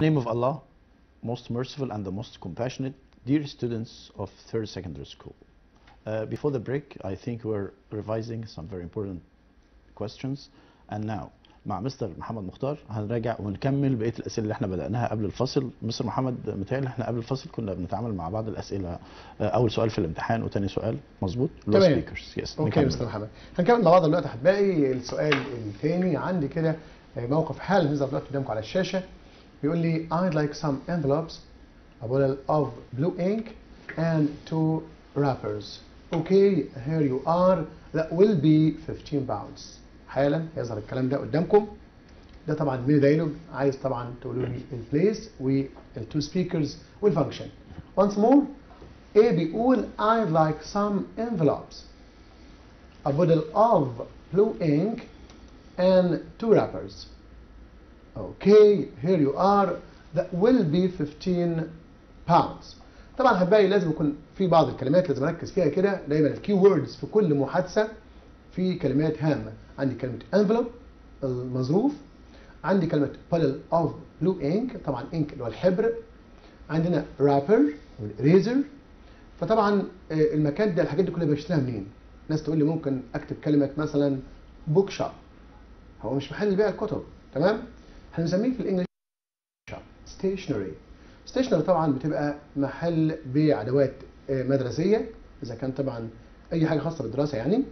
name of Allah, most merciful and the most compassionate, dear students of third secondary school. Uh, before the break, I think we're revising some very important questions. And now, مع مستر محمد مختار هنراجع ونكمل بقية الأسئلة اللي إحنا بدأناها قبل الفصل. مستر محمد متهيألي إحنا قبل الفصل كنا بنتعامل مع بعض الأسئلة. آه، أول سؤال في الامتحان وتاني سؤال. مظبوط؟ تمام. speakers yes okay مستر محمد. هنكمل مع بعض دلوقتي. احبائي السؤال الثاني عندي كده آه، موقف. حال نزل دلوقتي قدامكم على الشاشة؟ بيقول لي I'd like some envelopes a bottle of blue ink and two wrappers okay here you are that will be 15 pounds حالا يظهر الكلام ده قدامكم ده طبعا مين دايلوج عايز طبعا تقولوا لي البليس والتو سبيكرز والفانكشن once more A بيقول I'd like some envelopes a bottle of blue ink and two wrappers. Okay, here you are. That will be 15 pounds. طبعا هتلاقي لازم يكون في بعض الكلمات لازم أركز فيها كده دايما ال key words في كل محادثة في كلمات هامة عندي كلمة envelope المظروف عندي كلمة bottle of blue ink طبعا ink اللي هو الحبر عندنا rubber وال eraser فطبعا آه، المكان ده الحاجات دي كلها بشتريها منين؟ ناس تقول لي ممكن أكتب كلمة مثلا book shop هو مش محل بيع الكتب تمام؟ هنسميه في الإنجليزي stationery stationery طبعا بتبقى محل بيع أدوات آه، مدرسية إذا كان طبعا أي حاجة خاصة بالدراسة يعني.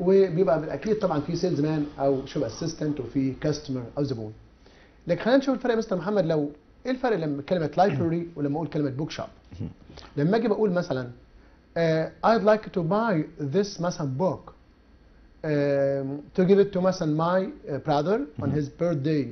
وبيبقى بالأكيد طبعا في salesman أو shop assistant وفي customer أو زبون. لكن خلينا نشوف الفرق يا مستر محمد. لو إيه الفرق لما كلمة library ولما أقول كلمة book shop لما أجي بقول مثلا آه، I'd like to buy this مثلا book. um, to give it to مثلا my uh, brother on his birthday.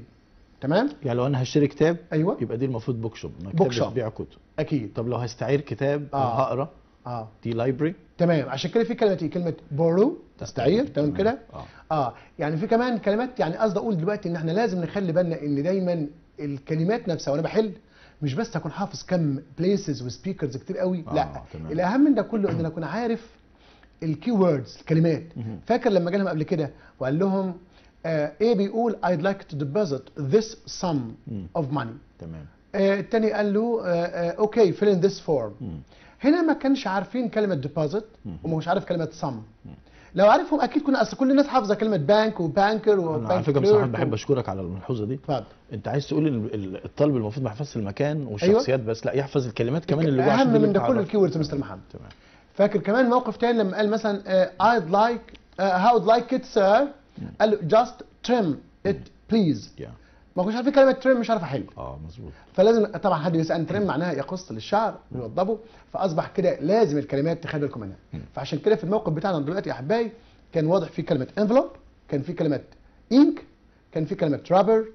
تمام؟ يعني لو أنا هشتري كتاب أيوه. يبقى دي المفروض book shop Book shop. بيع كتب. أكيد. طب لو هستعير كتاب آه. هقرأ آه. دي library تمام. عشان كده في كلمة إيه؟ كلمة borrow. تستعير. تمام كده؟ آه. آه. يعني في كمان كلمات يعني قصدي أقول دلوقتي إن إحنا لازم نخلي بالنا إن دايما الكلمات نفسها وأنا بحل مش بس اكون حافظ كم places و speakers كتير قوي آه، لا. تمام. الأهم من ده كله إن أنا أكون عارف ال key words الكلمات. فاكر لما جالهم قبل كده وقال لهم آه إيه بيقول I'd like to deposit this sum of money. تمام. آه التاني قال له آه آه okay fill in this form. هنا ما كانش عارفين كلمة deposit مم. ومش عارف كلمة سم لو عارفهم أكيد كنا أصل كل الناس حافظة كلمة bank و banker أنا على وبانك فكرة بصراحة بحب أشكرك على الملحوظة دي. اتفضل. أنت عايز تقول ال- الطالب المفروض ما يحفظش المكان والشخصيات بس لا يحفظ الكلمات كمان اللي جوه أهم من ده كله بتعرف. ال key words مستر محمد. تمام. فاكر كمان موقف تاني لما قال مثلا آه، I'd like uh, how would like it sir. قال له trim it please. يا ما كنتش عارفين كلمة trim مش عارف احل آه مظبوط. فلازم طبعا حد يسأل trim معناها يقص للشعر ويوضبه. فأصبح كده لازم الكلمات تخلي بالكم منها فعشان كده في الموقف بتاعنا دلوقتي يا أحبائي كان واضح في كلمة envelope كان في كلمة ink كان في كلمة rubber.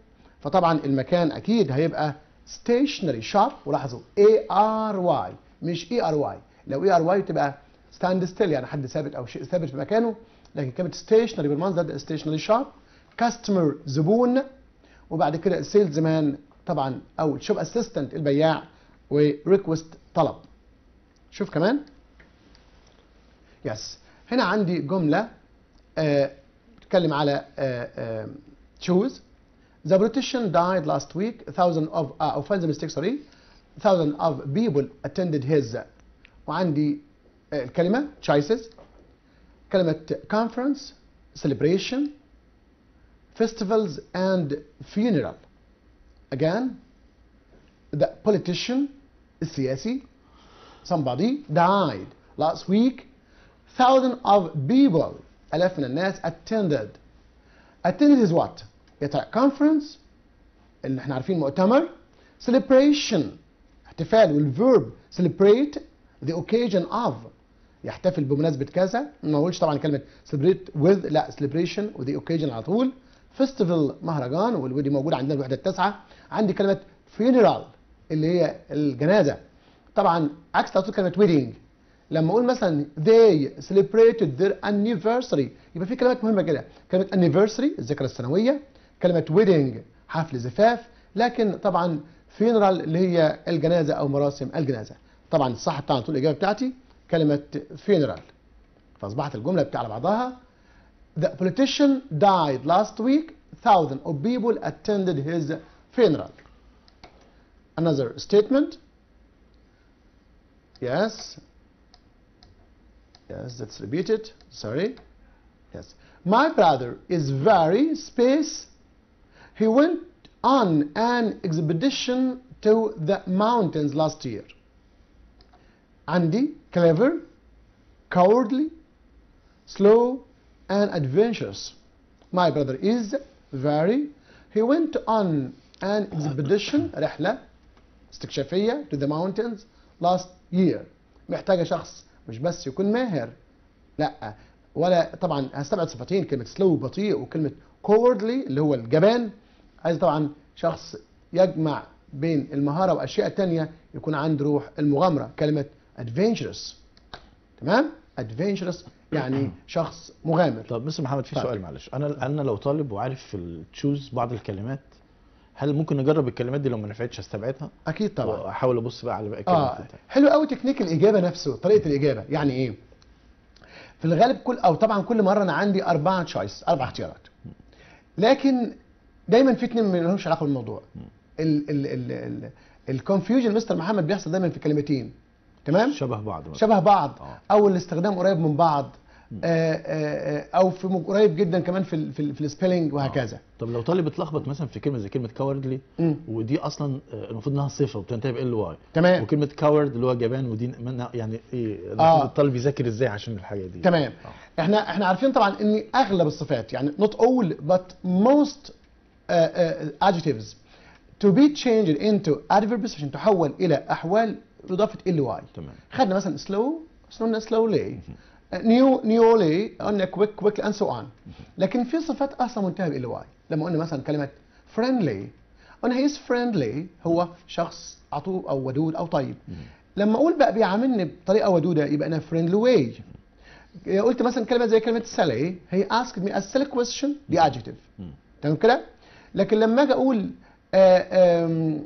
فطبعا المكان أكيد هيبقى stationery shop ولاحظوا E R Y مش A R Y. لو A R Y تبقى stand still يعني حد ثابت أو شيء ثابت في مكانه. لكن كلمة stationery بالمصدر ده stationery shop customer زبون وبعد كده salesman طبعا أو shop assistant البياع و request طلب. شوف كمان. يس هنا عندي جملة آه، بتتكلم على تشوز ذا بريتيشن دايد لاست ويك 1000 اوف أو فاينز ميستيك سوري 1000 اوف بيبل اتندد هيز وعندي آه، الكلمة تشايسز كلمة conference celebration festivals and funeral again the politician السياسي somebody died last week thousand of people آلاف من الناس attended attended is what يا ترى conference اللي احنا عارفين مؤتمر celebration احتفال والverb celebrate the occasion of يحتفل بمناسبة كذا. ما أقولش طبعا كلمة celebrate with لا celebration و the occasion على طول. Festival مهرجان ودي موجودة عندنا الوحدة التاسعة. عندي كلمة funeral اللي هي الجنازة. طبعا عكس على كلمة wedding. لما أقول مثلا they celebrated their anniversary يبقى في كلمات مهمة كده. كلمة anniversary الذكرى السنوية. كلمة wedding حفل زفاف. لكن طبعا funeral اللي هي الجنازة أو مراسم الجنازة. طبعا الصح بتاعنا طول الإجابة بتاعتي. كلمة funeral فأصبحت الجملة بتاع على بعضها The politician died last week. Thousands of people attended his funeral. another statement yes yes let's repeat it sorry yes my brother is very space he went on an expedition to the mountains last year عندي clever cowardly slow and adventurous. My brother is very he went on an expedition رحلة استكشافية to the mountains last year. محتاجة شخص مش بس يكون ماهر لا. ولا طبعا هستبعد صفتين كلمة slow بطيء وكلمة cowardly اللي هو الجبان. عايز طبعا شخص يجمع بين المهارة وأشياء تانية يكون عنده روح المغامرة. كلمة adventurous. تمام؟ adventurous يعني شخص مغامر. طب مستر محمد في طيب. سؤال معلش. أنا أنا لو طالب وعارف في ال choose بعض الكلمات هل ممكن نجرب الكلمات دي لو ما نفعتش أستبعدها؟ أكيد طبعا. وأحاول أبص بقى على باقي الكلمات آه التانية. حلو قوي تكنيك الإجابة نفسه طريقة الإجابة. يعني إيه؟ في الغالب كل أو طبعا كل مرة أنا عندي أربعة choice أربع اختيارات. لكن دايما في اتنين ما لهمش علاقة بالموضوع. ال ال ال ال ال confusion مستر محمد بيحصل دايما في كلمتين. تمام شبه بعض مثلا. شبه بعض آه. أو الاستخدام قريب من بعض آه، آه، آه، أو في قريب جدا كمان في في, في ال spelling وهكذا طب لو طالب اتلخبط مثلا في كلمة زي كلمة cowardly. ودي أصلا آه، المفروض إنها صفة وبتنتهي بال واي تمام وكلمة coward اللي هو جبان ودي يعني إيه آه. الطالب يذاكر إزاي عشان الحاجة دي تمام آه. إحنا إحنا عارفين طبعا ان أغلب الصفات يعني not all but most uh, uh, adjectives to be changed into adverbs عشان تحول إلى أحوال اضافه ly. تمام. خدنا مثلا slow قلنا slowly new newly قلنا quick quickly and so on. لكن في صفات أصلا منتهية بال واي. لما قلنا مثلا كلمة friendly قلنا he is friendly هو شخص عطوف أو ودود أو طيب. لما أقول بقى بيعاملني بطريقة ودودة يبقى أنا friendly way. قلت مثلا كلمة زي كلمة سالي هي me a silly question دي مم. تمام كده؟ لكن لما أجي أقول آه،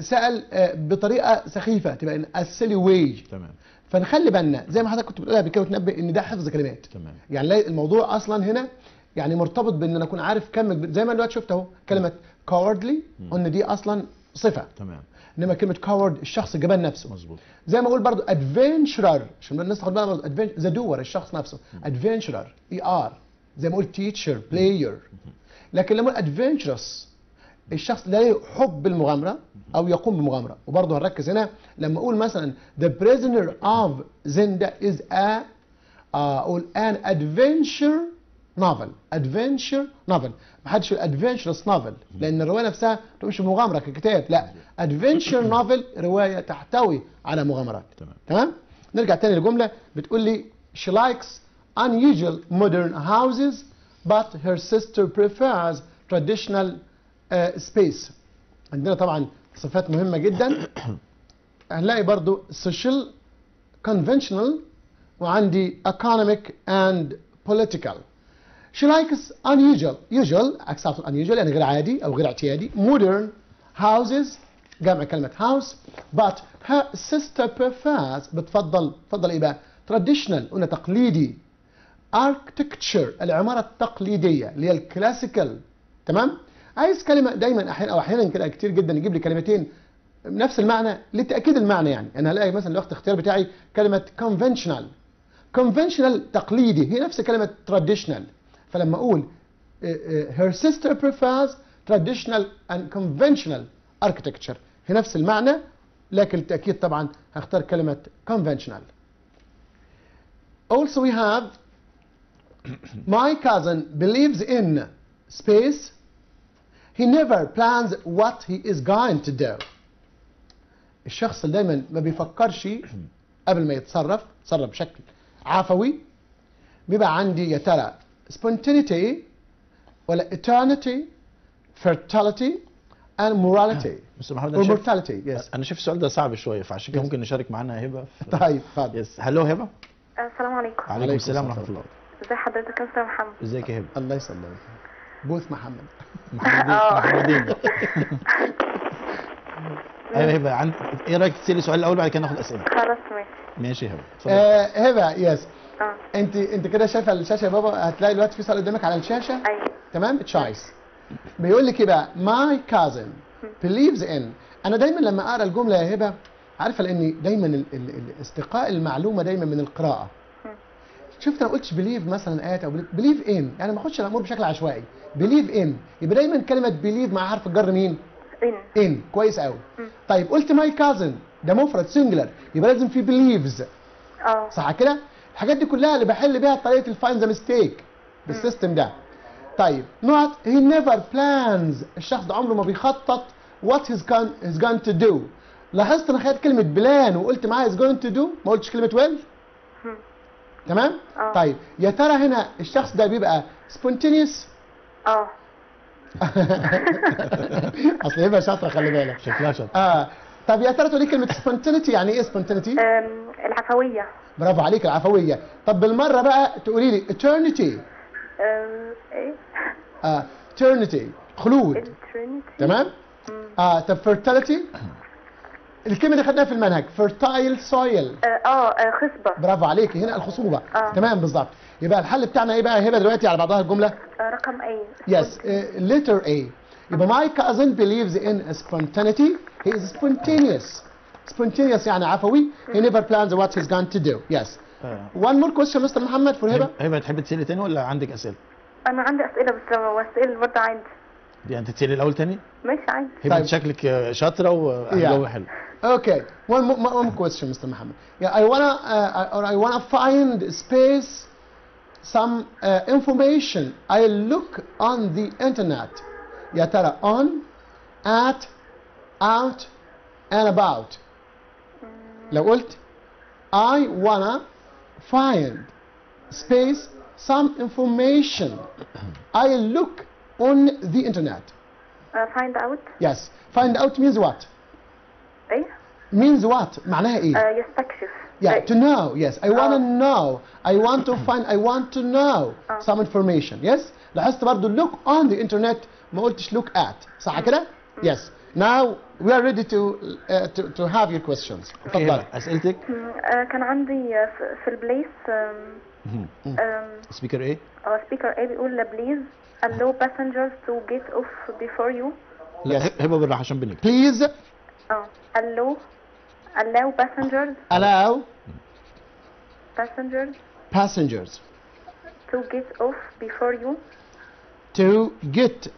سأل آه، بطريقة سخيفة تبقى silly way تمام. فنخلي بالنا زي ما حضرتك كنت بتقولها قبل كده وتنبه إن ده حفظ كلمات. تمام. يعني الموضوع أصلا هنا يعني مرتبط بإن أنا أكون عارف كم زي ما دلوقتي شفت أهو كلمة cowardly قلنا دي أصلا صفة. تمام. إنما كلمة coward الشخص الجبان نفسه. مظبوط. زي ما أقول برضو adventurer عشان الناس تاخد بالها ذا دور الشخص نفسه. adventurer er زي ما أقول teacher player. لكن لما أقول adventurous الشخص لا يحب المغامره أو يقوم بمغامرة. وبرضه هنركز هنا لما أقول مثلا the prisoner of Zinda is a آه، أقول an adventure novel. Adventure novel. ما حدش يقول adventurous novel لأن الرواية نفسها تمشي مغامرة ككتاب لا. Adventure novel رواية تحتوي على مغامرات. تمام. تمام؟ نرجع تاني للجملة. بتقول لي she likes unusual modern houses but her sister prefers traditional uh, space. عندنا طبعا صفات مهمة جدا. هنلاقي برضو social conventional وعندي economic and political. She likes unusual. Usual عكس unusual يعني غير عادي أو غير اعتيادي. Modern houses جمع كلمة house. But her sister prefers بتفضل تفضل إيه بقى؟ traditional قلنا تقليدي. Architecture العمارة التقليدية اللي هي الكلاسيكال تمام؟ عايز كلمة دايما أحيانا أو أحيانا كده كتير جدا يجيب لي كلمتين نفس المعنى لتأكيد المعنى يعني. أنا هلاقي مثلا الوقت الاختيار بتاعي كلمة conventional. Conventional تقليدي هي نفس كلمة traditional. فلما أقول uh, uh, her sister prefers traditional and conventional architecture. هي نفس المعنى لكن للتأكيد طبعا هختار كلمة conventional. Also we have my cousin believes in space he never plans what he is going to do. الشخص اللي دايما ما بيفكرش قبل ما يتصرف يتصرف بشكل عفوي بيبقى عندي يا ترى spontaneity ولا eternity fertility and morality. مستر محمد or أنا شايف mortality yes. أنا شايف السؤال ده صعب شوية فعشان كده ممكن نشارك معانا هبة. في- طيب اتفضل. يس هلو هبة. السلام عليكم. عليكم عليكم السلام السلام. ورحمة الله. ازي حضرتك يا مستر محمد؟ ازيك يا هبة؟ الله يسلمك. بوث محمد. محمدين. محمدين أيوه هبة عند إيه رأيك تسألي السؤال الأول بعد كده ناخد أسئلة؟ خلاص ماشي. ماشي يا هبة اتفضل. آه هبة يس آه. انت أنت كده شايفة الشاشة يا بابا هتلاقي دلوقتي في سؤال قدامك على الشاشة؟ أيوه. تمام؟ تشايس بيقول لك إيه بقى؟ my cousin believes in. أنا دايما لما أقرأ الجملة يا هبة عارفة؟ لأني دايما ال- ال- ال- استقاء المعلومة دايما من القراءة. شفت أنا قلتش believe مثلا it أو believe in يعني ما أخدش الأمور بشكل عشوائي. believe in يبقى دايما كلمة believe مع حرف الجر مين؟ in in كويس قوي طيب قلت my cousin ده مفرد singular يبقى لازم في believes آه. صح كده؟ الحاجات دي كلها اللي بحل بيها طريقة ال find the mistake بال system ده. طيب not he never plans الشخص ده عمره ما بيخطط what he's كان he's going to do لاحظت أنا خدت كلمة plan وقلت معاها he's going to do ما قلتش كلمة will تمام؟ آه. طيب يا ترى هنا الشخص ده بيبقى spontaneous آه. أصل يبقى شاطره خلي بالك. شكلها شاطر. آه. طب يا ترى تقولي كلمه spontaneity يعني إيه spontaneity أم، العفوية. برافو عليك العفوية. طب بالمرة بقى تقولي لي eternity. إيه؟ آه eternity خلود. تمام؟ آه طب fertility. الكلمة اللي خدناها في المنهج. Fertile soil. آه آه، خصبة. برافو عليك. هنا الخصوبة. آه. تمام بالظبط يبقى الحل بتاعنا إيه بقى؟ هبه دلوقتي على بعضها الجملة. آه، رقم إيه yes uh, letter A. يبقى my cousin believes in spontaneity. He is spontaneous. Spontaneous يعني عفوي. He never plans what he's going to do. Yes. آه. one more question Mr. محمد for هبه هبه تحب تسألي تاني ولا عندك أسئلة؟ أنا عندي أسئلة بس لو اسئلة برضه عادي. دي أنت تسألي الأول تاني؟ ماشي عادي. هبه طيب. شكلك آه، شاطره والجو حلو. Okay, one more, one more question, Mr. Muhammad. Yeah, I wanna uh, I- or I wanna find space some uh, information. I look on the internet. يا ترى on, at, out, and about. لو قلت I wanna find space some information. I look on the internet. فايند اوت Yes. Find out means what? ايه means what معناها ايه آه، يستكشف yeah آه، to know yes I want to آه. know I want to find I want to know آه. some information yes لاحظت برضو look on the internet ما قلتش look at صح كده yes now we are ready to uh, to, to have your questions اوكي اتفضل هبه اسئلتك مم، آه، كان عندي آه، في- في البليس سبيكر ايه؟ سبيكر ايه بيقول بليز allow passengers to get off before you لا Yes. هبه بالراحه عشان بنكتب please اه allow allow passengers? Allow passengers? Passengers. To get off before you? To get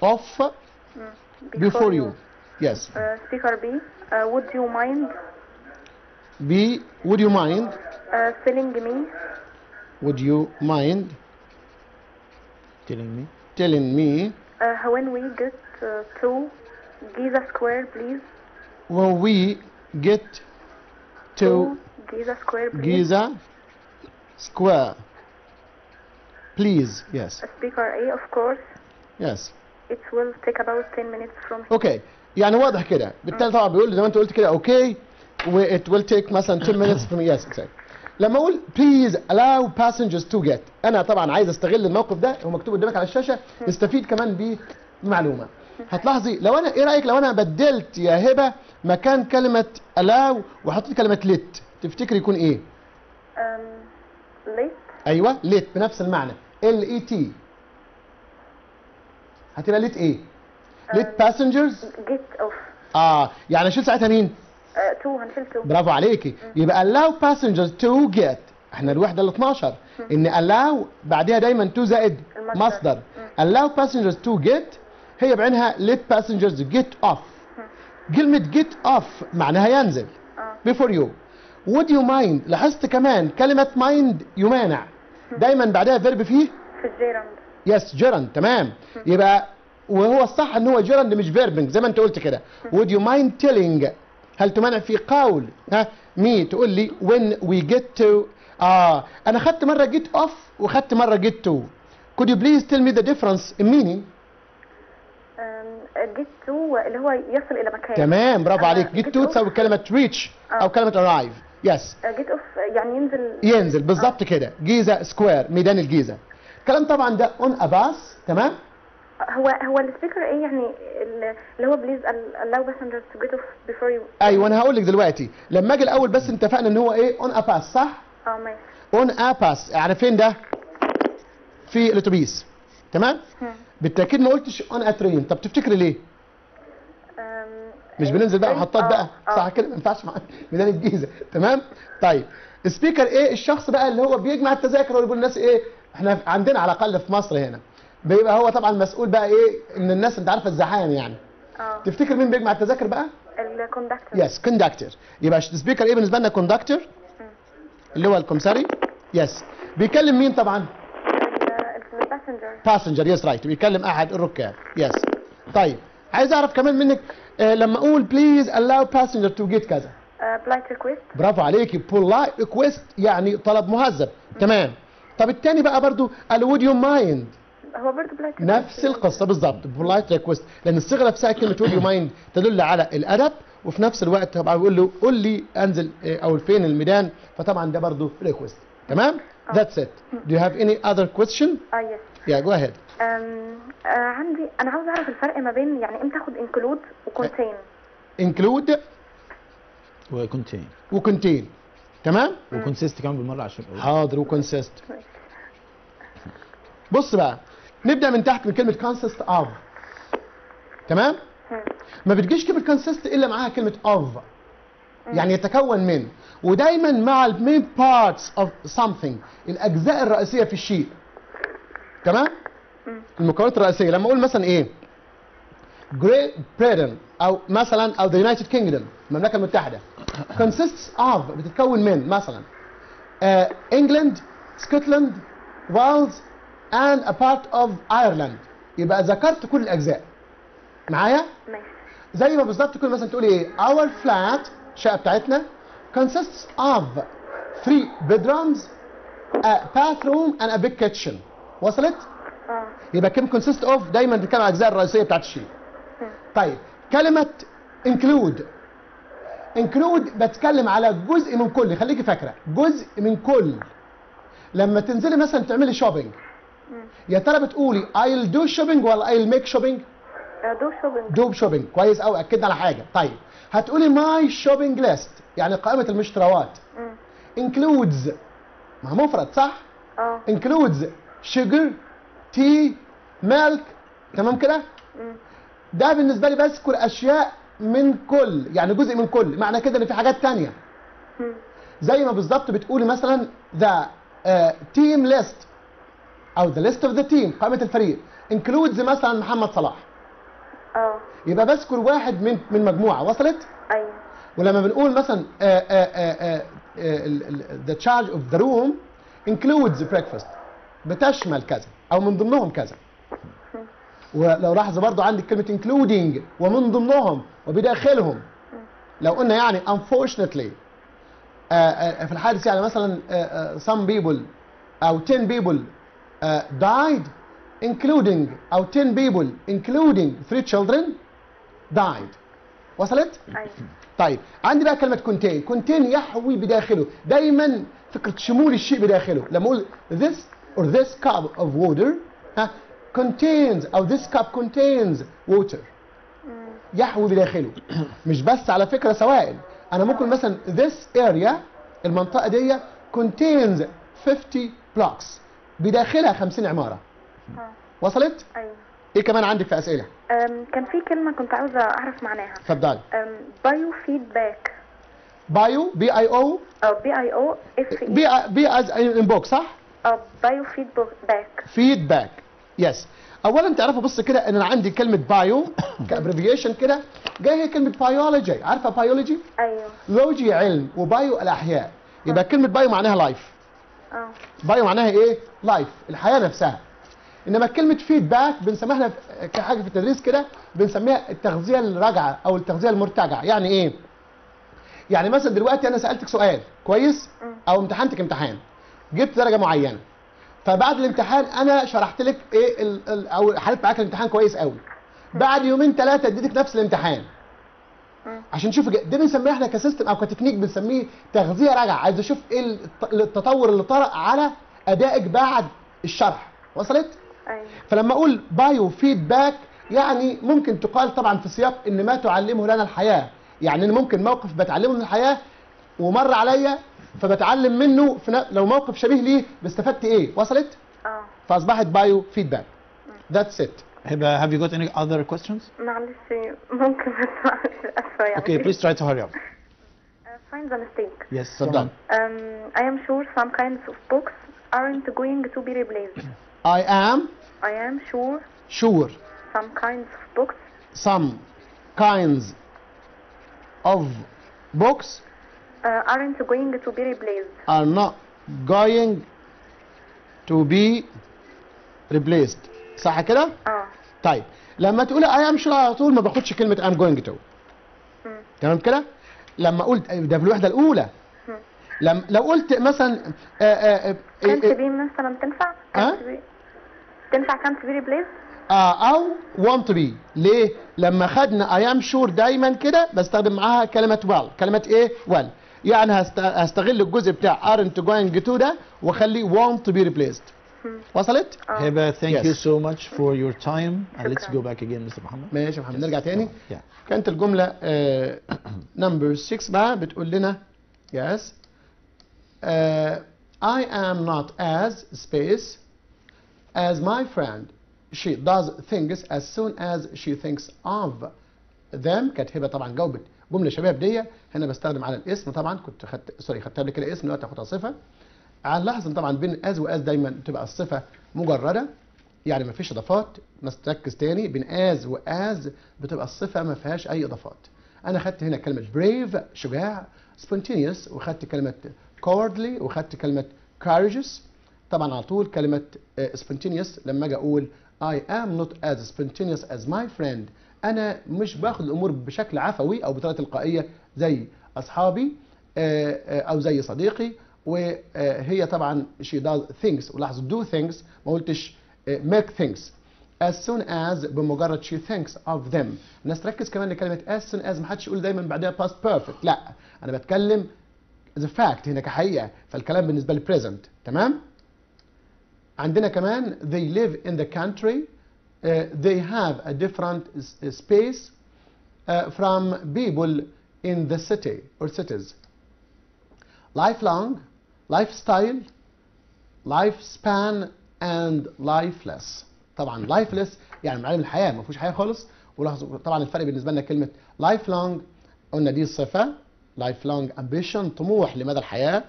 off before you. yes. Uh, speaker B uh, would you mind? B would you mind? Uh, filling me? Would you mind telling me? Telling me? Uh, when we get uh, to Giza Square please when we get to Giza Square please Giza Square. Please, yes, speaker A of course yes. it will take about 10 minutes from here اوكي يعني واضح كده بالتالي طبعا بيقول لي زي ما انت قلت كده اوكي و it will take مثلا 10 minutes from yes exactly. لما اقول please allow passengers to get انا طبعا عايز استغل الموقف ده هو مكتوب قدامك على الشاشه نستفيد كمان بمعلومه هتلاحظي لو أنا إيه رأيك لو أنا بدلت يا هبة مكان كلمة allow وحطيت كلمة let تفتكر يكون إيه؟ late أيوه let بنفس المعنى. ال اي تي هتبقى let إيه؟ let passengers get off. آه يعني شيل ساعتها مين؟ uh, to هنشيل to برافو عليكي. يبقى allow passengers to get. إحنا الوحده ال 12 إن allow بعدها دايما to زائد. مصدر. allow passengers to get هي بعينها let passengers get off. كلمة get off معناها ينزل. before you. Would you mind? لاحظت كمان كلمة mind يمانع. دايما بعدها verb فيه؟ في ال gerund yes gerund تمام. يبقى وهو الصح إن هو gerund مش verb ing زي ما أنت قلت كده. Would you mind telling? هل تمانع في قول؟ ها؟ me تقول لي when we get to. آه. أنا خدت مرة get off وخدت مرة get to. Could you please tell me the difference in meaning? To اللي هو يصل إلى مكان. تمام برافو عليك. to off- تساوي كلمة reach أو كلمة arrive. يس uh, get off يعني ينزل. ينزل بالظبط كده. Giza Square ميدان الجيزة. الكلام طبعا ده on a bus تمام؟ هو هو ال speaker A يعني؟ ال- اللي هو please allow passengers to get off before you. أيوه أنا هقول لك دلوقتي. لما أجي الأول بس اتفقنا إن هو إيه؟ on a bus صح؟ آه ماشي. on a bus يعني فين ده؟ في الأتوبيس. تمام؟ بالتأكيد ما قلتش on a train طب تفتكري ليه؟ مش بننزل بقى آه، محطات بقى. آه. صح كده؟ ما ينفعش مع ميدان الجيزة. تمام؟ طيب. speaker A؟ الشخص بقى اللي هو بيجمع التذاكر ويقول للناس إيه؟ إحنا عندنا على الأقل في مصر هنا. بيبقى هو طبعا مسؤول بقى إيه؟ إن الناس أنت عارفه الزحام يعني. آه. تفتكر مين بيجمع التذاكر بقى؟ ال conductor. yes conductor يبقى speaker A بالنسبة لنا؟ conductor اللي هو الكمساري yes بيكلم مين طبعا؟ passenger yes right بيكلم أحد الركاب. yes طيب عايز أعرف كمان منك آه لما أقول please allow passenger to get كذا. polite request برافو عليكي. polite request يعني طلب مهذب. تمام. طب التاني بقى برضو قال would you mind هو برضه polite نفس القصة بالظبط polite request. لأن الصيغة نفسها كلمة would you mind تدل على الأدب وفي نفس الوقت طبعا بيقول له قول لي أنزل آه، أو فين الميدان. فطبعا ده برضو request. تمام؟ That's it. Do you have any other question? آه yes yeah go ahead. عندي أنا عاوز أعرف الفرق ما بين يعني إمتى أخد include و contain include و contain و contain. تمام؟ و consist كمان بالمرة عشان حاضر و consist بص بقى نبدأ من تحت من كلمه consist of. تمام؟ ما بتجيش كلمة consist إلا معاها كلمة of. يعني يتكون من. ودايما مع ال main parts of something الأجزاء الرئيسية في الشيء. تمام؟ المكونات الرئيسية لما أقول مثلا إيه؟ Great Britain أو مثلا أو the United Kingdom المملكة المتحدة. Consists of بتتكون من مثلا uh, England, Scotland, Wales and a part of Ireland. يبقى ذكرت كل الأجزاء. معايا؟ ماشي. زي ما بالظبط تكون مثلا تقول إيه؟ Our flat الشقه بتاعتنا consists of three bedrooms a bathroom and a big kitchen. وصلت؟ آه. يبقى كلمة consist of دايما بتتكلم عن الاجزاء الرئيسية بتاعت الشيء. طيب كلمة include. include بتكلم على جزء من كل خليكي فاكرة جزء من كل. لما تنزلي مثلا تعملي shopping يا ترى بتقولي I'll do shopping ولا I'll make shopping do shopping do shopping كويس قوي أكدنا على حاجة. طيب هتقولي my shopping list يعني قائمة المشتريات. includes ما مفرد صح؟ آه. includes sugar tea milk تمام كده؟ ده بالنسبة لي بذكر أشياء من كل يعني جزء من كل. معنى كده إن في حاجات تانية. زي ما بالظبط بتقولي مثلا uh, team list أو the list of the team قائمة الفريق. includes مثلا محمد صلاح. آه يبقى بذكر واحد من من مجموعة وصلت؟ أيوه. ولما بنقول مثلا the charge of the room includes breakfast. بتشمل كذا أو من ضمنهم كذا. ولو لاحظوا برضو عندك كلمة including ومن ضمنهم وبداخلهم. لو قلنا يعني unfortunately آه، آه، في الحادث يعني مثلا آه، some people أو 10 people died including أو 10 people including 3 children died. وصلت؟ أيوه طيب. عندي بقى كلمة كونتين. كونتين يحوي بداخله. دايما فكرة شمول الشيء بداخله. لما أقول this or this cup of water. ها؟ contains أو this cup contains water. يحوي بداخله. مش بس على فكرة سوائل. أنا ممكن مثلا this area المنطقة دي contains 50 blocks. بداخلها 50 عمارة. آه. وصلت؟ أيوه. إيه كمان عندك في أسئلة؟ أم، كان في كلمة كنت عاوزة أعرف معناها. اتفضلي بايو فيدباك بايو بي اي أو أو بي أي أو اف بي اي بي از ان بوك صح؟ أو biofeedback feedback yes اولا تعرفوا بص كده إن أنا عندي كلمة bio ك abbreviation كده جاية هي كلمة بيولوجي عارفة بيولوجي أيوه. logy علم و bio الأحياء. يبقى كلمة bio معناها life آه. bio معناها إيه؟ life الحياة نفسها. إنما كلمة feedback بنسميها كحاجة في التدريس كده بنسميها التغذية الراجعة أو التغذية المرتجعة. يعني إيه؟ يعني مثلا دلوقتي أنا سألتك سؤال كويس؟ أو امتحنتك امتحان جبت درجة معينة فبعد الامتحان أنا شرحت لك إيه ال ال أو حلت معاك الامتحان كويس قوي بعد يومين ثلاثة اديتك نفس الامتحان. عشان نشوف ده بنسميه إحنا ك system أو كتكنيك بنسميه تغذية راجعة. عايز أشوف إيه الت- التطور اللي طرأ على أدائك بعد الشرح. وصلت؟ أيوه. فلما أقول biofeedback يعني ممكن تقال طبعا في سياق إن ما تعلمه لنا الحياة. يعني إن ممكن موقف بتعلمه من الحياة ومر عليا فبتعلم منه في لو موقف شبيه ليه استفدت إيه؟ وصلت؟ آه. فأصبحت بايو فيدباك ذاتس ات have you got any other questions? معلش ممكن بس اسفه يعني. Okay, please try to hurry up. Uh, find the mistake. Yes, اتفضل someone. um, I am sure some kinds of books aren't going to be replaced. I am I am sure sure some kinds of books some kinds of books uh, aren't going to be replaced are not going to be replaced صح كده؟ آه طيب لما تقول I am sure على طول ما باخدش كلمة I'm going to تمام كده؟ لما قلت ده في الوحدة الأولى لما لو قلت مثلا آه، آه، آه، كانت آه، بي مثلا تنفع؟ كانت بي تنفع come B please؟ آه أو 1 3 ليه؟ لما خدنا I'm sure دايما كده بستخدم معاها كلمة will. كلمة إيه؟ will. يعني هستغل الجزء بتاع aren't going to ده وأخليه won't to be replaced وصلت؟ هبة thank you so much for your time let's go back again مستر محمد ماشي محمد نرجع تاني كانت الجملة آه، number 6 بقى بتقول لنا yes I'm not as spontaneous as my friend she does things as soon as she thinks of them. كانت هبه طبعا جاوبت. جملة شبيه بديه هنا بستخدم على الاسم. طبعا كنت خدت سوري خدتها قبل كده اسم دلوقتي هاخدها صفة. هنلاحظ ان طبعا بين as و as دايما تبقى الصفة مجردة. يعني ما فيش إضافات. ناس تركز تاني. بين as و as بتبقى الصفة ما فيهاش أي إضافات. أنا خدت هنا كلمة brave شجاع spontaneous وخدت كلمة cowardly وخدت كلمة courageous. طبعا على طول كلمة آه، spontaneous لما أجي أقول I am not as spontaneous as my friend. أنا مش باخد الأمور بشكل عفوي أو بطريقة تلقائية زي أصحابي آه، آه، أو زي صديقي. وهي طبعا she does things. ولاحظوا do things. ما قلتش make things. As soon as بمجرد she thinks of them. الناس تركز كمان لكلمة as soon as. ما حدش يقول دايما بعدها past perfect. لا. أنا بتكلم the fact هنا كحقيقة. فالكلام بالنسبة لي present. تمام؟ عندنا كمان they live in the country uh, they have a different s- space uh, from people in the city or cities lifelong lifestyle lifespan and lifeless طبعا lifeless يعني معلم الحياه ما فيهوش حياه خالص ولاحظوا طبعا الفرق بالنسبه لنا كلمه lifelong قلنا دي صفه lifelong ambition طموح لمدى الحياه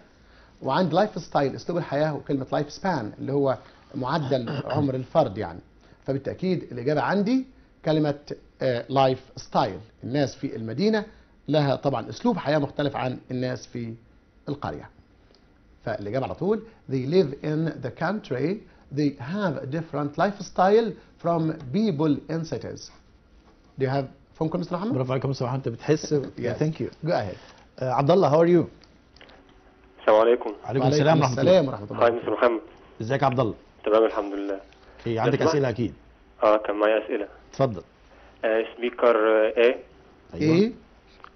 وعند lifestyle اسلوب الحياة وكلمة life span اللي هو معدل عمر الفرد يعني. فبالتأكيد الإجابة عندي كلمة lifestyle الناس في المدينة لها طبعا أسلوب حياة مختلف عن الناس في القرية. فالإجابة على طول they live in the country. They have a different lifestyle from people in cities. Do you have phone call Mr. محمد برافو عليكم مستر محمد انت بتحس. thank you go ahead. عبد الله how are you السلام عليكم. عليكم السلام ورحمة الله. السلام ورحمة hi الله مستر محمد. ازيك يا عبد الله؟ تمام الحمد لله. إيه عندك. أسئلة أكيد. آه كان معايا أسئلة. اتفضل. آه speaker آه A إيه؟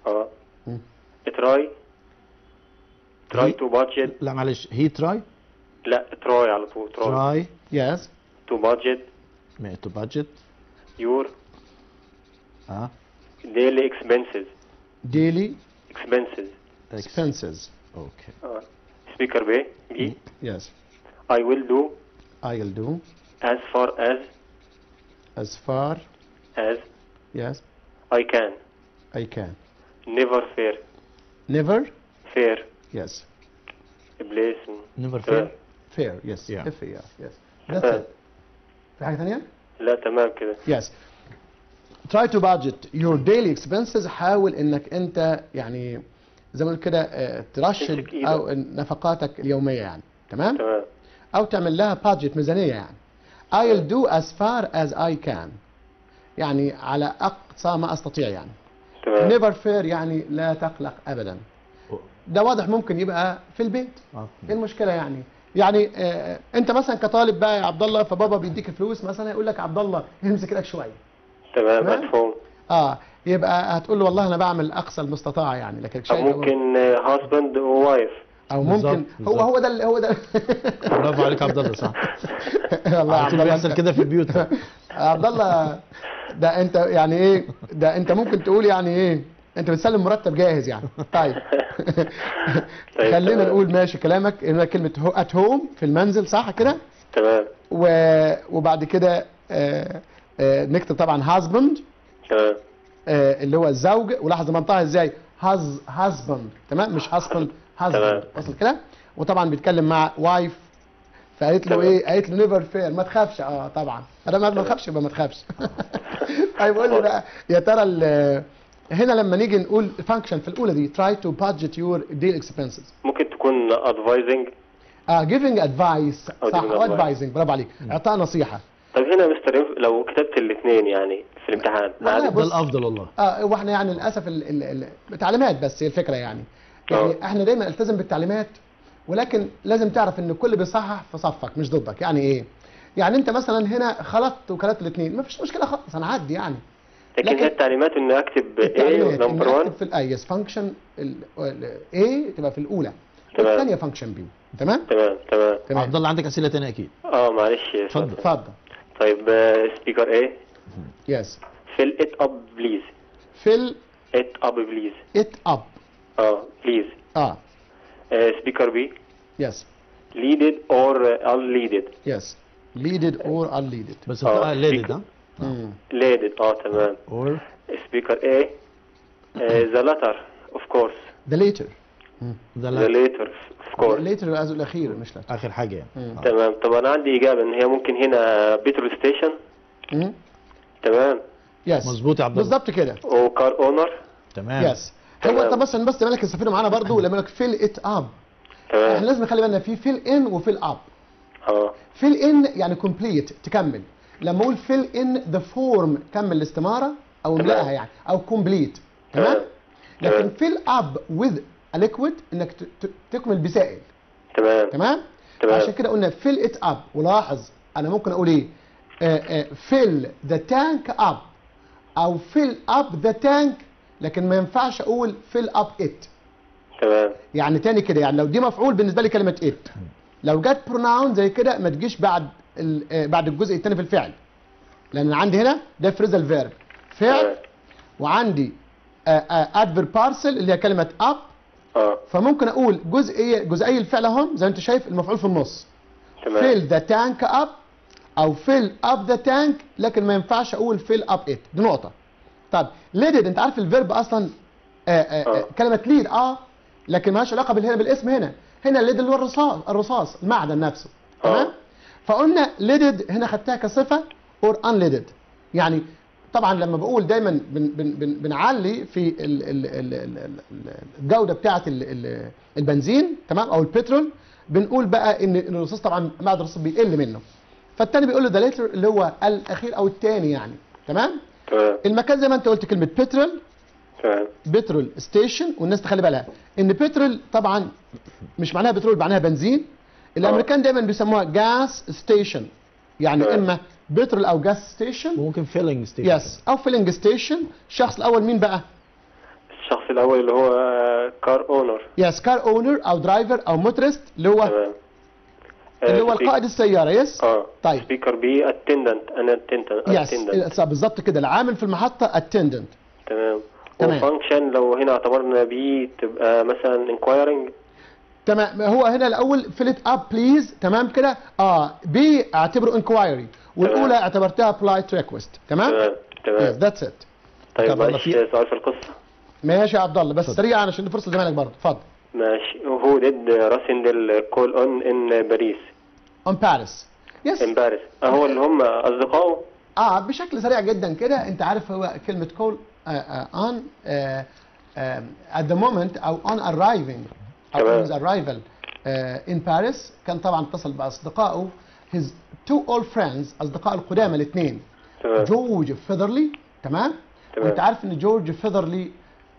آه. try try to budget لا معلش. هي try لا try على طول try try yes. to budget to budget your آه. daily expenses daily expenses expenses. اوكي اه سبيكر بي بي yes I will do I'll do as far as as far as yes I can I can never fair never fair yes place نيفر تمام فير fair yes Yeah. F yeah yes that's تمام. it في حاجة ثانية لا تمام كده Yes. Try to budget your daily expenses حاول انك انت يعني زي ما نقول كده آه، ترشد. أو نفقاتك اليومية يعني. تمام؟ تمام. أو تعمل لها بادجت ميزانية يعني. I'll do as far as I can. يعني على أقصى ما أستطيع يعني. تمام. Never fear يعني لا تقلق ابدا. ده واضح ممكن يبقى في البيت. إيه المشكلة يعني. يعني آه أنت مثلا كطالب بقى يا عبد الله فبابا بيديك فلوس مثلا يقول لك عبد الله امسك إيدك شوية. تمام تمام. مفهوم آه. يبقى هتقول له والله أنا بعمل أقصى المستطاع يعني لكن أو شيء ممكن هاسبند ووايف أو ممكن بالظبط، هو. هو ده اللي- هو ده برافو عليك يا عبد الله صح. والله عبد الله. بيحصل كده في البيوت. عبد الله ده أنت يعني إيه؟ ده أنت ممكن تقول يعني إيه؟ أنت بتسلم مرتب جاهز يعني. طيب. طيب، خلينا. نقول ماشي كلامك. إن كلمة ات هوم في المنزل صح كده؟ تمام. و... وبعد كده آه آه نكتب طبعا husband. تمام. اللي هو الزوج. ولاحظ منطقها إزاي؟ hus- husband تمام؟ مش هاسبند تمام. husband وصل كده وطبعا بيتكلم مع wife فقالت له. إيه؟ قالت له never fear ما تخافش. آه طبعا. أنا ما تخافش يبقى ما تخافش. طيب قول لي بقى. يا ترى هنا لما نيجي نقول function في الأولى دي try to budget your daily expenses. ممكن تكون advising. آه giving advice. أو صح advising. برافو عليك. أعطاء نصيحة. طيب هنا يا مستر لو كتبت الاثنين يعني في الامتحان؟ ده. الافضل والله. آه وإحنا يعني للأسف ال- ال- ال- تعليمات بس هي الفكرة يعني. يعني آه. إحنا دايما نلتزم بالتعليمات ولكن لازم تعرف إن الكل بيصحح في صفك مش ضدك. يعني إيه؟ يعني أنت مثلا هنا خلطت وكلت الاثنين ما فيش مشكلة خالص أنا عادي يعني. لكن, لكن- هي التعليمات اني اكتب التعليمات إن number 1 أكتب في ال A function A تبقى في الأولى تمام. والثانية function B تمام؟ تمام تمام. تمام. عبد الله عندك أسئلة ثانية أكيد. آه معلش. اتفضل. اتفضل. طيب speaker A yes fill it up please fill it up please it up آه please آه speaker B yes or uh, unleaded yes leaded or unleaded بس آه، بقى leaded ها leaded آه تمام or speaker A uh, the latter of course the later ده the لا later of course later الأز- الاخير مش لا اخر حاجة يعني. آه. تمام طب أنا عندي اجابه ان هي ممكن هنا بترول ستيشن. تمام؟ يس مظبوط يا عبد الله. بالظبط كده. وكار أونر؟ تمام. يس هو. أنت بس بس مالك تستفيدوا معانا برضو لما لك فيل ات اب إحنا تمام لازم نخلي بالنا في فيل ان وفيل اب آه. فيل ان يعني كومبليت تكمل. لما أقول فيل ان ذا فورم كمل الاستمارة أو. املاها يعني أو complete تمام. لكن. fill up with liquid إنك ت- ت- تكمل بسائل. تمام. تمام؟ تمام. عشان كده قلنا fill it up ولاحظ أنا ممكن أقول إيه؟ fill the tank up أو fill up the tank لكن ما ينفعش أقول fill up it تمام. يعني تاني كده يعني لو دي مفعول بالنسبة لي كلمة it لو جت pronoun زي كده ما تجيش بعد آه، بعد الجزء الثاني في الفعل. لأن عندي هنا ده phrasal verb فعل. وعندي adverb particle اللي هي كلمة up آه. فممكن أقول جزئيه جزئي الفعل اهم زي ما أنت شايف المفعول في النص. تمام. Fill the tank up. أو fill up the tank لكن ما ينفعش أقول fill up it. دي نقطة. طب leaded أنت عارف ال verb أصلا آه آه آه آه. كلمة lead آه لكن مالهاش علاقة بالهنا بالاسم هنا. هنا lead اللي هو الرصاص الرصاص المعدن نفسه. تمام. فقلنا leaded هنا خدتها كصفة or unleaded. يعني طبعا لما بقول دايما بن بن بن بنعلي في ال ال ال ال ال الجودة بتاعه ال ال البنزين تمام؟ أو البترول بنقول بقى ان إن الرصاص طبعا معدن الرصاص بيقل منه. فالتاني بيقول له ده ليتر اللي هو الأخير أو الثاني يعني. تمام؟ تمام. المكان زي ما أنت قلت كلمة بترول تمام. petrol station والناس تخلي بالها إن petrol طبعا مش معناها بترول معناها بنزين. الأمريكان دايما بيسموها gas station يعني تمام. إما petrol أو gas station ممكن filling station yes أو filling station الشخص الأول مين بقى؟ الشخص الأول اللي هو car owner yes car owner أو driver أو motorist اللي هو تمام. اللي هو القائد السيارة yes آه طيب. speaker B attendant أنا attendant yes بالظبط كده. العامل في المحطة attendant تمام. تمام. و function لو هنا اعتبرنا B تبقى مثلا inquiring تمام. هو هنا الأول fill it up please تمام كده؟ آه. B اعتبره inquiry والأولى اعتبرتها polite request تمام؟ تمام yes تمام that's it طيب معلش في- سؤال في القصة؟ ماشي يا عبد الله بس سريعا عشان فرصة زمايلك برضه. اتفضل. ماشي. هو did Rassendyll call on in Paris on باريس yes in باريس هو اللي هم أصدقائه؟ آه بشكل سريع جدا كده. أنت عارف هو كلمة call on at the moment أو on arriving أو his arrival uh, in Paris. كان طبعا اتصل بأصدقائه. His two old friends أصدقاء القدامى الاثنين. جورج فيذرلي تمام. وأنت عارف إن جورج فيذرلي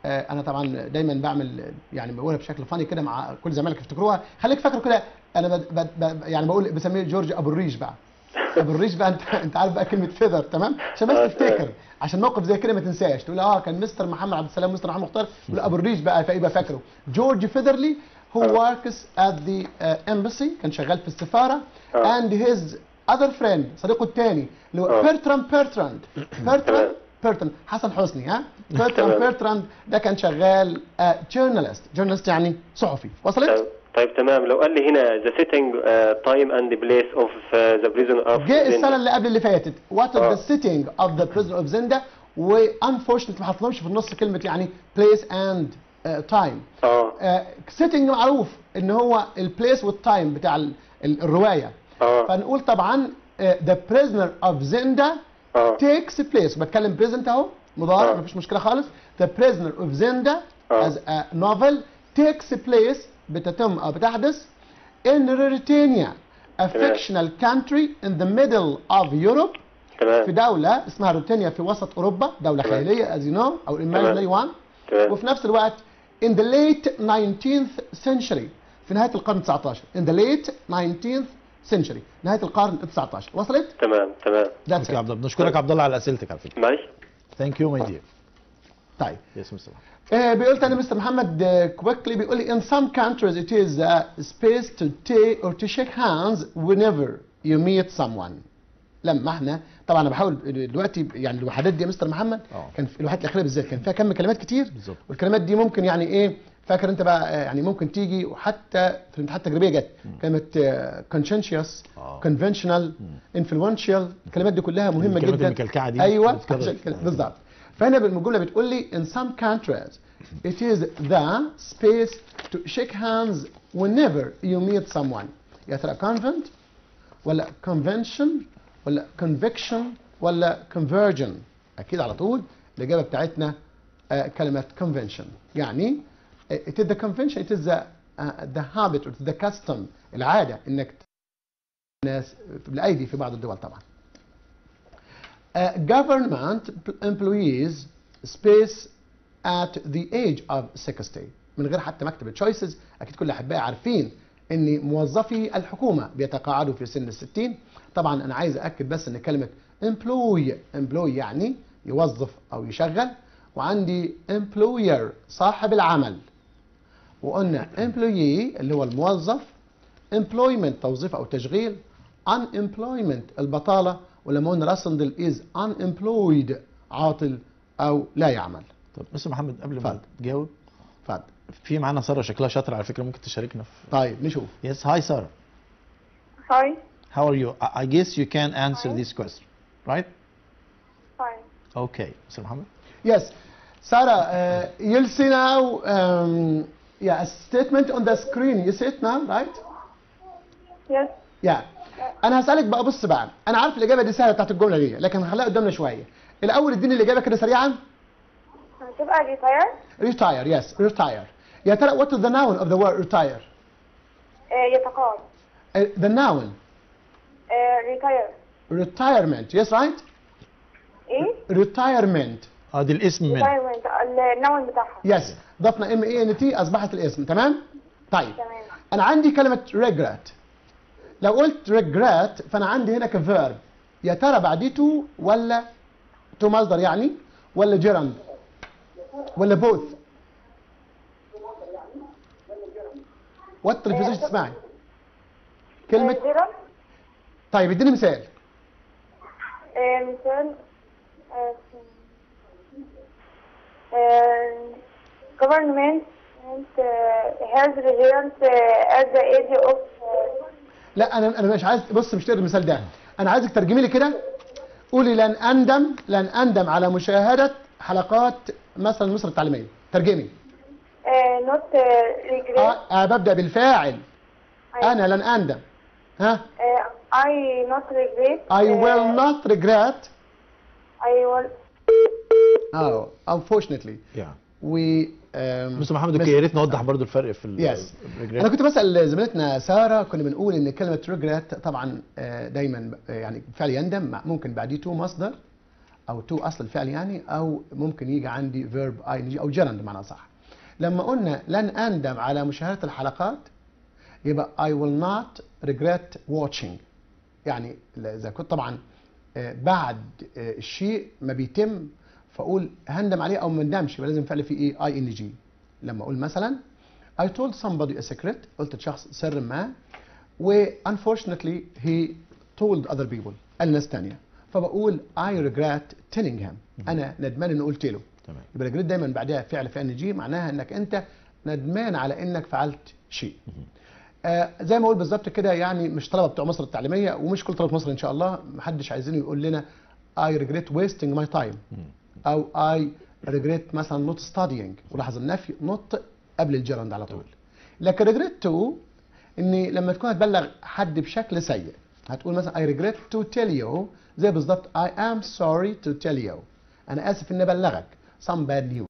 آه أنا طبعا دايما بعمل يعني بقولها بشكل funny كده مع كل زمايلك يفتكروها خليك فاكره كده أنا بد بد بد يعني بقول بسميه جورج أبو الريش بقى. أبو الريش بقى انت أنت عارف بقى كلمة feather تمام؟ عشان بس آه، تفتكر. عشان موقف زي كده ما تنساش. تقول آه كان مستر محمد عبد السلام مستر محمد مختار. يقول أبو الريش بقى فيبقى فاكره. جورج فيذرلي هو آه. works at the uh, embassy كان شغال في السفارة. آه. and his other friend صديقه الثاني اللي هو آه. بيرترام بيرتراند بيرترام. بيرتراند حسن حسني ها؟ بيرترام. بيرتراند ده كان شغال journalist journalist يعني صحفي. وصلت؟ طيب تمام. لو قال لي هنا uh, time and place of uh, the prisoner of جه. السنة اللي قبل اللي فاتت. What. the setting of the prisoner of Zenda و unfortunately ما حطلهمش في النص كلمة يعني place and time آه. setting معروف إن هو ال place وال time بتاع ال- ال- الرواية. آه. فنقول طبعا the prisoner of Zenda takes place. بتكلم present أهو. مضارع آه. مفيش مشكلة خالص. The prisoner of Zenda آه. as a novel takes place بتتم أو بتحدث in Ruritania a fictional country in the middle of Europe. في دولة اسمها روتينيا في وسط أوروبا دولة. خيالية as you know أو imaginary one تمام. وفي نفس الوقت in the late 19th century في نهاية القرن 19 in the late 19th century نهاية القرن 19 وصلت؟ تمام تمام. That's yeah it. عبد الله بنشكرك عبد الله على أسئلتك على فكرة. ماشي. Thank you my dear طيب. yes مستر آه بيقول تاني مستر محمد quickly بيقول لي in some countries it is a space to take or to shake hands whenever you meet someone. لما إحنا طبعا أنا بحاول دلوقتي يعني الوحدات دي يا مستر محمد آه. كان في الوحدات الأخيرة بالذات كان فيها كم كلمات كتير. بالظبط. والكلمات دي ممكن يعني إيه فاكر أنت بقى آه، يعني ممكن تيجي وحتى في الامتحانات التجريبيه جت. كلمة آه. conventional influential الكلمات دي كلها مهمة الكلمات جدا. المكلكعة دي. أيوه بالظبط. فهنا الجمله بتقول لي in some countries it is the space to shake hands whenever you meet someone يا ترى convent ولا convention ولا conviction ولا conversion أكيد على طول الاجابه بتاعتنا آه، كلمه convention يعني آه، it is the convention it is the, uh, the habit or the custom العاده انك الناس بالايدي في بعض الدول طبعا Uh, government employees space at the age of 60 من غير حتى مكتب choices أكيد كل أحبائي عارفين ان موظفي الحكومة بيتقاعدوا في سن ال 60 طبعا أنا عايز اكد بس إن كلمة employee employee يعني يوظف أو يشغل. وعندي employer صاحب العمل. وقلنا employee اللي هو الموظف employment توظيف أو تشغيل. unemployment البطالة ولما قلنا الاسندل is unemployed عاطل أو لا يعمل. طب بس محمد قبل ما تجاوب فاد في معانا سارة شكلها شاطره على فكرة ممكن تشاركنا في طيب نشوف. yes hi ساره hi How are you I guess you can answer this question right fine okay بس محمد yes ساره you'll see now a statement on the screen you see it now right yes yeah أنا هسألك بقى بص بقى، أنا عارف الإجابة دي سهلة بتاعت الجملة دي، لكن هخليها قدامنا شوية. الأول اديني الإجابة كده سريعا. هتبقى retire Retire, yes, retire. يا ترى what is the noun of the word retire? آه، يتقاعد the noun آه، retire retirement, yes right? إيه Retirement. آه دي الاسم من retirement ال noun بتاعها Yes. ضفنا m e n t أصبحت الاسم، تمام؟ طيب. تمام أنا عندي كلمة regret لو قلت regret فأنا عندي هنا ك verb يا ترى بعديته ولا تو مصدر يعني؟ ولا gerund ولا both وات البوزيشن تسمعي كلمة؟ زيرو طيب اديني مثال. آه، مثال. آه، government has at the age of لا أنا أنا مش عايز بص مش تقرا المثال ده. أنا عايزك ترجمي لي كده. قولي لن أندم لن أندم على مشاهدة حلقات مثلا مصر التعليمية. ترجمي. not آه، regret. آه آه ببدأ بالفاعل. أنا لن أندم. ها؟ I not regret. I will not regret. I will oh unfortunately. Yeah. we مستر محمد okay يا ريت نوضح برضو الفرق في. ال regret. أنا كنت بسأل زميلتنا سارة كنا بنقول إن كلمة regret طبعا آه، دايما آه، يعني فعل يندم ممكن بعديه تو مصدر أو تو أصل الفعل يعني أو ممكن يجي عندي verb ing أو gerund بمعنى صح لما قلنا لن أندم على مشاهدة الحلقات يبقى I will not regret watching يعني إذا كنت طبعا آه، بعد الشيء ما بيتم فأقول هندم عليه أو ما ندمش يبقى لازم فعل فيه إيه؟ i n g لما أقول مثلا I told somebody a secret قلت لشخص سر ما و unfortunately he told other people قال ناس تانية. فبقول I regret telling him. أنا ندمان إني قلت له. تمام. يبقى regret دايما بعدها فعل في ان جي معناها إنك أنت ندمان على إنك فعلت شيء. آه زي ما أقول بالظبط كده يعني مش طلبة بتوع مصر التعليمية ومش كل طلبة مصر إن شاء الله محدش عايزينه يقول لنا I regret wasting my time. أو I regret مثلا not studying. ولاحظ النفي not قبل الجيرند على طول. لكن regret to إني لما تكون هتبلغ حد بشكل سيء هتقول مثلا I regret to tell you زي بالظبط I am sorry to tell you. أنا آسف إني ابلغك some bad news.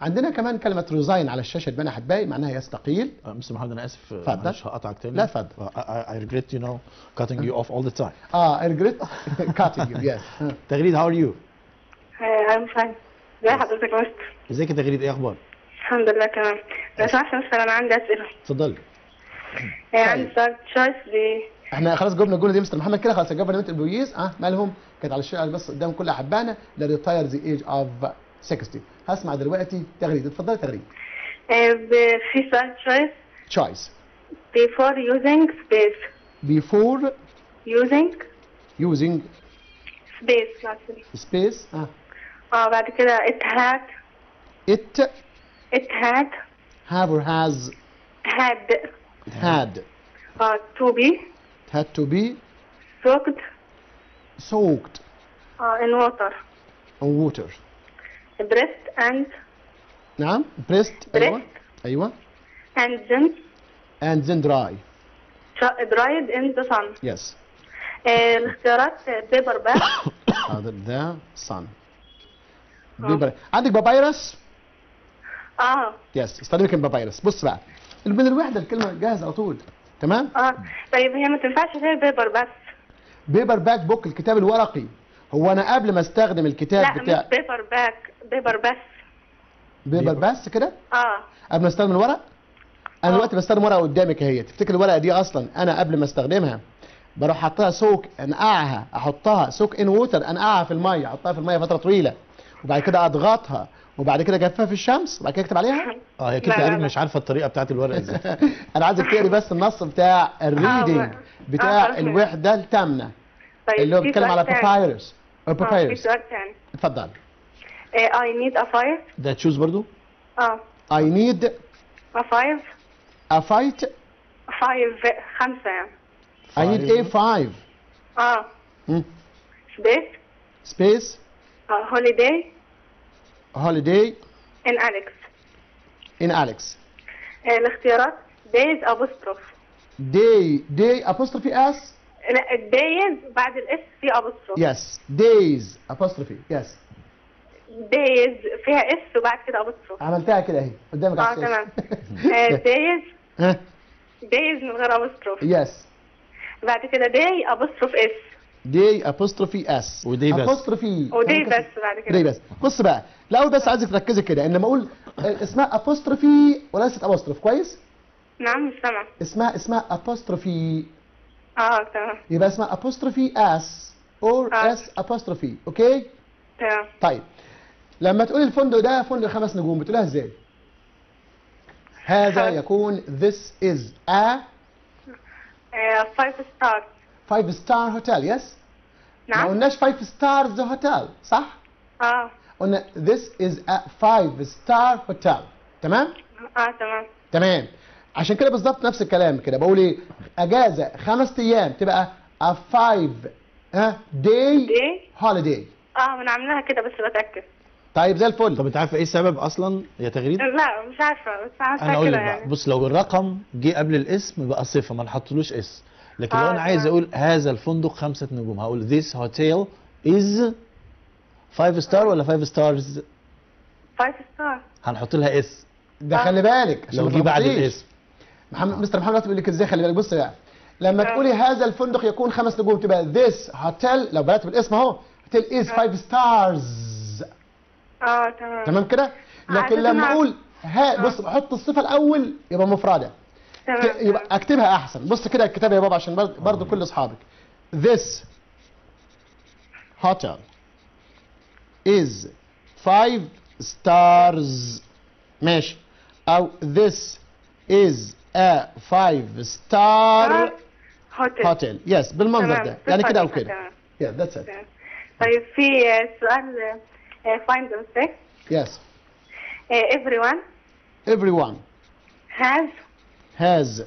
عندنا كمان كلمة resign على الشاشة تبان احبائي معناها يستقيل. آه، مستر محمد أنا آسف آه، اتفضل. معلش هقطعك تاني. لا، اتفضل. آه، I regret you know cutting you off all the time. آه I regret cutting you yes. تغريد how are you? ازي حضرتك يا مستر ازيك يا تغريد؟ إيه أخبار الحمد لله تمام. لو سمحت يا مستر أنا عندي أسئلة. اتفضلي. آه، عندي choice ب إحنا خلاص جبنا الجملة دي مستر محمد. كده خلاص ال government employees آه مالهم؟ كانت على الشاشة بس قدام كل أحبائنا. ده retire the age of 60 هسمع دلوقتي تغريد. اتفضلي تغريد. آه، في سؤال choice choice. Before using space. Before using using space space. آه. اه بعد كده it had it it had have or has had had uh, to be it had to be soaked soaked uh, in water in water breast and نعم pressed ايوه Pressed. ايوه and then and then dry ch- dried in the sun yes آه، الاختيارات بيبر باك حاضر ذا sun paper عندك papyrus آه. yes استخدمي كلمه papyrus بص بقى. من الوحدة الكلمة جاهزة على طول. تمام؟ آه. طيب هي ما تنفعش هي paper بس. paperback book الكتاب الورقي. هو أنا قبل ما أستخدم الكتاب لا بتاع مش paperback paper بس. paper بس كده؟ آه. قبل ما أستخدم الورق؟ أنا آه. دلوقتي بستخدم ورقة قدامك أهي. تفتكر الورقة دي أصلا أنا قبل ما أستخدمها؟ بروح حاطها soak أنقعها. أحطها soak in water أنقعها في المية. أحطها في المية فترة طويلة. وبعد كده أضغطها وبعد كده اجففها في الشمس وبعد كده أكتب عليها؟ آه هي كده تقريبا. مش عارفة الطريقة بتاعت الورقة إزاي أنا عايزك تقري بس النص بتاع ال reading آه، بتاع خلاص. الوحدة الثامنه طيب اللي هو بيتكلم على بابايرس سؤال تاني. اتفضل. آه، I need a fire. ده تشوز برضو؟ آه. I need a five a fight. Five خمسة يعني. I need a five. آه. Hmm. space. هوليداي هوليداي ان اليكس ان اليكس الاختيارات. دايز ابوستروف داي داي ابوستروفي اس لا دايز بعد الاس في ابوستروف يس دايز ابوستروفي يس دايز فيها اس وبعد كده ابوستروف عملتها كده اهي. قدامك آه تمام. Uh, days days من غير apostrophe يس بعد كده day apostrophe s day apostrophe s. ودي بس. apostrophe. ودي بس بعد كده. دي بس بص بقى الأول بس عايزك تركزي كده ان لما أقول آه، اسمها apostrophe وليست apostrophe. كويس؟ نعم مش سامع اسمها اسمها apostrophe. آه تمام. يبقى اسمها s or آه. s apostrophe. أوكي؟ تمام. طيب. لما تقولي الفندق ده فندق خمس نجوم بتقولها إزاي؟ هذا. يكون this is a آه، five stars five star hotel yes? ما نعم قلناش five stars hotel صح؟ آه. قلنا this is a five star hotel تمام؟ آه تمام. تمام. عشان كده بالظبط نفس الكلام كده. بقول إيه أجازة خمس أيام تبقى a five ها day day holiday. آه أنا عاملاها كده بس بتأكد. طيب زي الفل. طب أنت عارفه إيه السبب أصلا؟ يا تغريد؟ لا مش عارفة بس عارفة أنا أقول كده لك بقى. يعني. بص لو الرقم جه قبل الاسم بقى صفه ما نحطلوش اس. لكن لو آه، أنا عايز تمام. أقول هذا الفندق خمسة نجوم هقول this hotel is five star ولا five stars five star. هنحط لها اس ده آه. خلي بالك عشان لو جه بعد. الاسم محمد مستر محمد بيقول لك إزاي خلي بالك؟ بص بقى لما آه. تقولي هذا الفندق يكون خمس نجوم تبقى this hotel لو بدأت بالاسم أهو hotel is five stars. آه تمام. تمام كده؟ لكن لما أقول ها بص بحط الصفة الأول يبقى مفردة. يبقى اكتبها احسن. بص كده الكتاب يا بابا عشان برضه كل اصحابك. This hotel is five stars. ماشي. أو this is a five star هوتيل hotel. yes بالمنظر. ده. يعني كده أو كده. Yeah that's it. طيب في سؤال آه، find the mistake. Yes. آه، everyone everyone has has.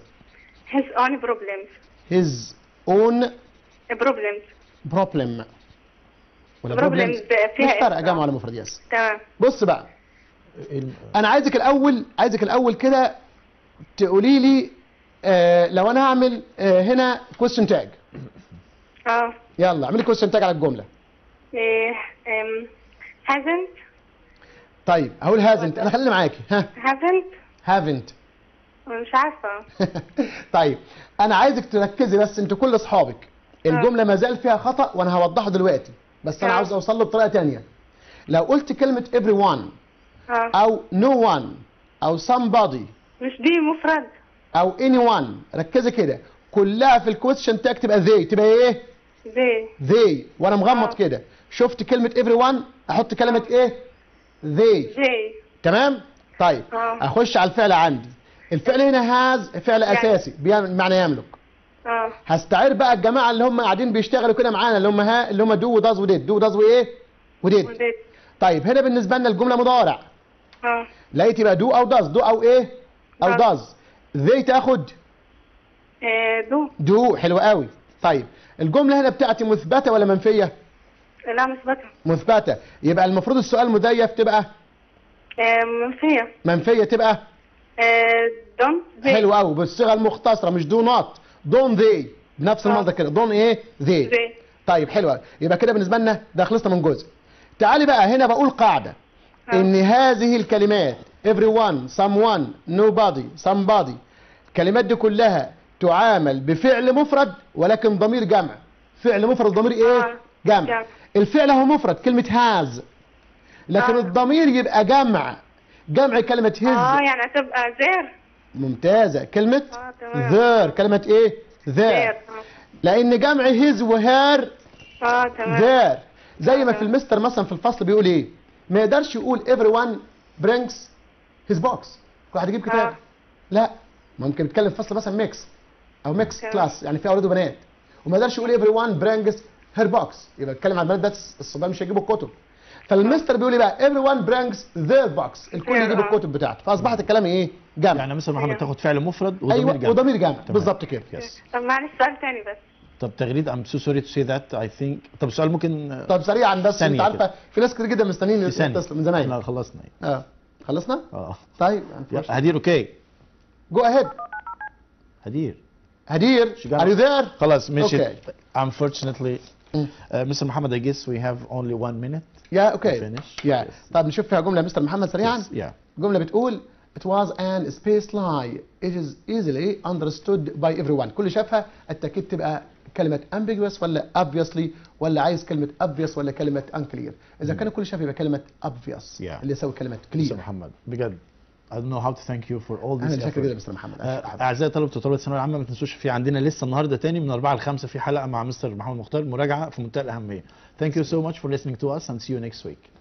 His own problems. His own problems problem. ولا Problems فيها مش فارقة؟ جمع ولا مفرد يس. تمام بص بقى. أنا عايزك الأول عايزك الأول كده تقولي لي آه لو أنا هعمل آه هنا question tag. آه. يلا اعملي question tag على الجملة. um, hasn't. طيب هقول hasn't. أنا خليني معاكي. ها. Haven't haven't. مش عارفة. طيب أنا عايزك تركزي بس أنتوا كل أصحابك. الجملة ما زال فيها خطأ وأنا هوضحه دلوقتي بس أنا آه. عاوز أوصل له بطريقه تانية. لو قلت كلمة everyone آه. أو no one أو somebody مش دي مفرد. أو anyone ركزي كده. كلها في الكويستشن تاج تبقى they تبقى إيه؟ زي they. وأنا مغمض آه. كده. شفت كلمة everyone أحط كلمة إيه؟ they. زي تمام؟ طيب آه. أخش على الفعل عندي. الفعل هنا has فعل يعني. أساسي بيعمل معنى يملك. آه. هستعير بقى الجماعة اللي هم قاعدين بيشتغلوا كده معانا اللي هم ها اللي هم دو وداز وديد. دو وداز وإيه؟ وديد. طيب هنا بالنسبة لنا الجملة مضارع. آه. لقيت يبقى do أو does do أو إيه؟ أو آه. does they تاخد do. do. حلو قوي. طيب الجملة هنا بتاعتي مثبتة ولا منفية؟ لا مثبتة. مثبتة. يبقى المفروض السؤال مذيل تبقى؟ إيه، منفية. منفية تبقى؟ Don't they. حلو قوي بالصيغة المختصرة مش do not don't they بنفس آه. المنظر كده don't إيه they طيب حلو قوي. يبقى كده بالنسبة لنا ده خلصنا من جزء. تعالي بقى هنا بقول قاعدة. آه. إن هذه الكلمات everyone someone nobody somebody الكلمات دي كلها تعامل بفعل مفرد ولكن ضمير جمع. فعل مفرد ضمير إيه؟ آه. جمع. الفعل هو مفرد كلمة has لكن آه. الضمير يبقى جمع. جمع كلمة his. آه يعني هتبقى their. ممتازة. كلمة آه تمام. their كلمة إيه؟ their their لأن جمع his و her آه تمام. their زي ما آه. في المستر مثلا في الفصل بيقول إيه؟ ما يقدرش يقول everyone brings his books. كل واحد يجيب كتاب. آه. لا. ممكن يتكلم في فصل مثلا mix أو mixed. class يعني فيه أولاد وبنات وما يقدرش يقول everyone brings her books. يبقى يتكلم على البنات بس الصبيان مش هيجيبوا الكتب. فالمستر بيقول إيه بقى everyone brings their books. الكل آه. يجيب الكتب بتاعته. فأصبحت الكلام إيه؟ جمع يعني مثلا محمد أيوة. تاخد فعل مفرد وضمير أيوه جمع وضمير جمع. بالظبط كده. يس طب معلش سؤال تاني بس. طب تغريد I'm so sorry to say that. I think طب السؤال ممكن طب سريعا بس أنت عارفة. في ناس كتير جدا مستنيين يتصلوا من زمان. إحنا خلصنا. آه. خلصنا؟ آه. طيب هدير أوكي. جو اهيد هدير. هدير. ار يو ذير خلاص مشيت. Okay. unfortunately Mm. uh, Mr. Muhammad I guess we have only one minute يا to أوكي finish يا Yes. طب نشوف فيها جمله يا مستر محمد سريعا Yes, yeah جمله بتقول it was an space lie it is easily understood by everyone كل شافها التاكيد تبقى كلمه ambiguous ولا obviously ولا عايز كلمه obvious ولا كلمه unclear اذا كان كل شاف يبقى كلمه obvious Yeah. اللي يساوي كلمه Mr. clear محمد بجد I don't know how to thank you for all أنا this شاكر effort. جدا مستر محمد آه، أعزائي طلبة وطلبة الثانوية العامة ما تنسوش في عندنا لسه النهارده تاني من 4 ل 5 في حلقة مع مستر محمد مختار مراجعة في منتهى الأهمية. Thank you so much for listening to us and see you next week.